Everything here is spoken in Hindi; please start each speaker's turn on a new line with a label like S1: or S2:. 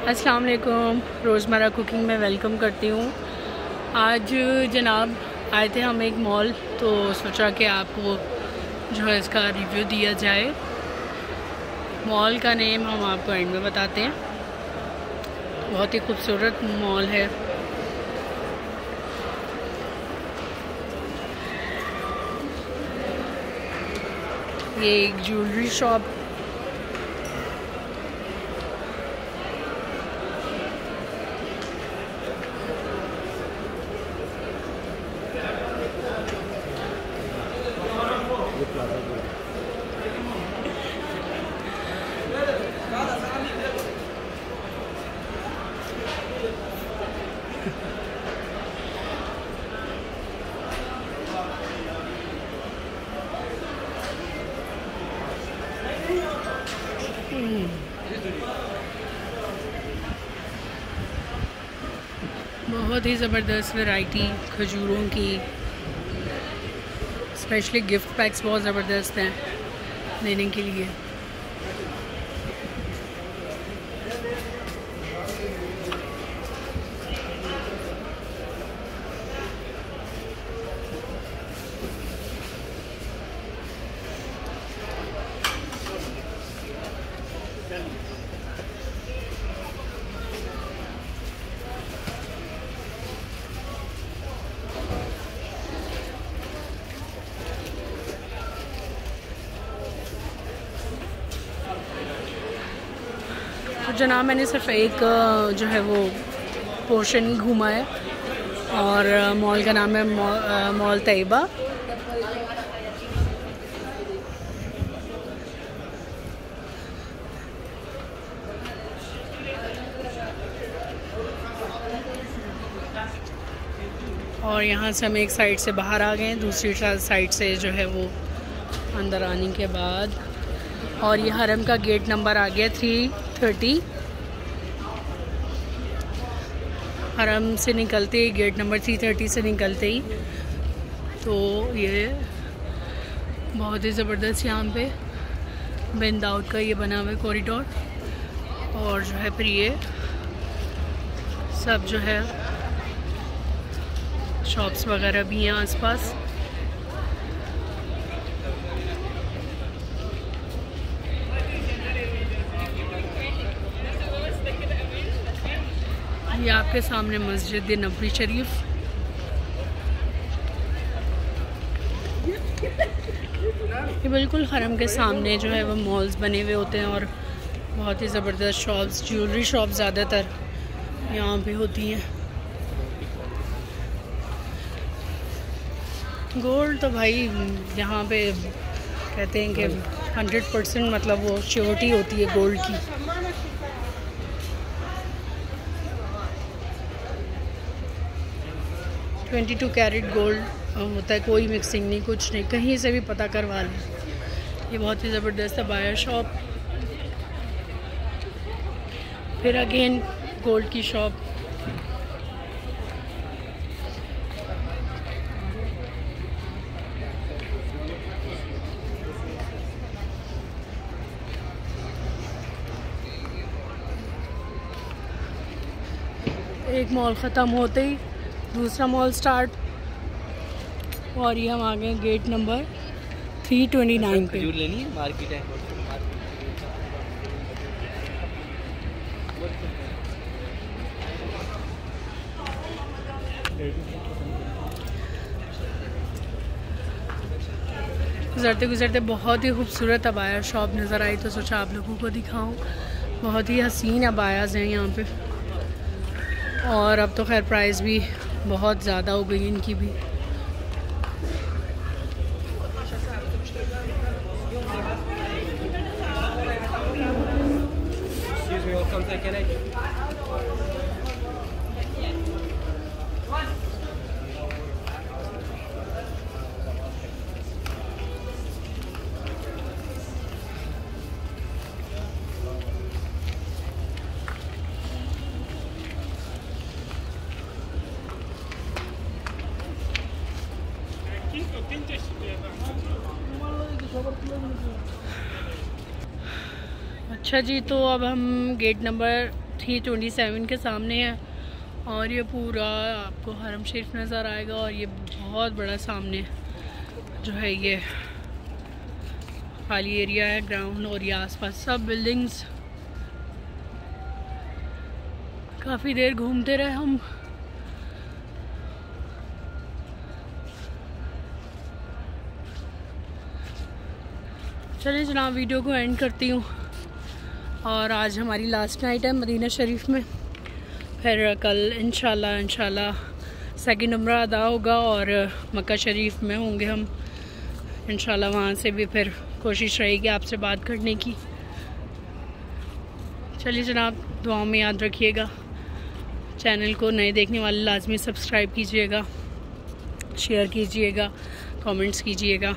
S1: अस्सलाम वालेकुम रोज़मर्रा कुकिंग में वेलकम करती हूँ। आज जनाब आए थे हम एक मॉल तो सोचा कि आपको जो है इसका रिव्यू दिया जाए। मॉल का नेम हम आपको एंड में बताते हैं। बहुत ही खूबसूरत मॉल है। ये एक ज्वेलरी शॉप बहुत ही ज़बरदस्त वैरायटी खजूरों की। स्पेशली गिफ्ट पैक्स बहुत ज़बरदस्त हैं लेने के लिए। तो जनाब, मैंने सिर्फ़ एक जो है वो पोर्शन घूमा है और मॉल का नाम है मॉल तैयबा। और यहाँ से हम एक साइड से बाहर आ गए दूसरी साइड से जो है वो अंदर आने के बाद। और ये हरम का गेट नंबर आ गया थ्री थर्टी। हरम से निकलते ही, गेट नंबर थ्री थर्टी से निकलते ही। तो ये बहुत ही ज़बरदस्त यहाँ पे बिन दाऊद का ये बना हुआ कॉरिडोर और जो है फिर ये सब जो है शॉप्स वगैरह भी हैं आसपास। ये आपके सामने मस्जिद नबी शरीफ। ये बिल्कुल हरम के सामने जो है वो मॉल्स बने हुए होते हैं और बहुत ही ज़बरदस्त शॉप्स ज्वेलरी शॉप ज़्यादातर यहाँ पे होती हैं। गोल्ड तो भाई यहाँ पे कहते हैं कि हंड्रेड परसेंट मतलब वो श्योरिटी होती है गोल्ड की। ट्वेंटी टू कैरेट गोल्ड होता है, कोई मिक्सिंग नहीं, कुछ नहीं, कहीं से भी पता करवा लें। ये बहुत ही ज़बरदस्त है बायर शॉप फिर अगेन गोल्ड की शॉप एक मॉल ख़त्म होते ही दूसरा मॉल स्टार्ट और ये हम आ गए gate number three twenty nine पे
S2: लेनी है? मार्केट है।
S1: गुजरते गुजरते बहुत ही खूबसूरत अबाया शॉप नज़र आई तो सोचा आप लोगों को दिखाऊँ। बहुत ही हसीन अबायाज़ हैं यहाँ पे। और अब तो खैर प्राइस भी बहुत ज़्यादा हो गई इनकी भी। अच्छा जी तो अब हम gate number three twenty seven के सामने है और ये पूरा आपको हरम शरीफ नज़र आएगा और ये बहुत बड़ा सामने जो है ये खाली एरिया है ग्राउंड और ये आसपास सब बिल्डिंग्स काफ़ी देर घूमते रहे हम। चलिए जनाब, वीडियो को एंड करती हूँ। और आज हमारी लास्ट नाइट है मदीना शरीफ में। फिर कल इंशाल्लाह इंशाल्लाह सेकेंड उम्र अदा होगा और मक्का शरीफ में होंगे हम। इंशाल्लाह वहाँ से भी फिर कोशिश रहेगी आपसे बात करने की। चलिए जनाब दुआ में याद रखिएगा। चैनल को नए देखने वाले लाजमी सब्सक्राइब कीजिएगा शेयर कीजिएगा कमेंट्स कीजिएगा।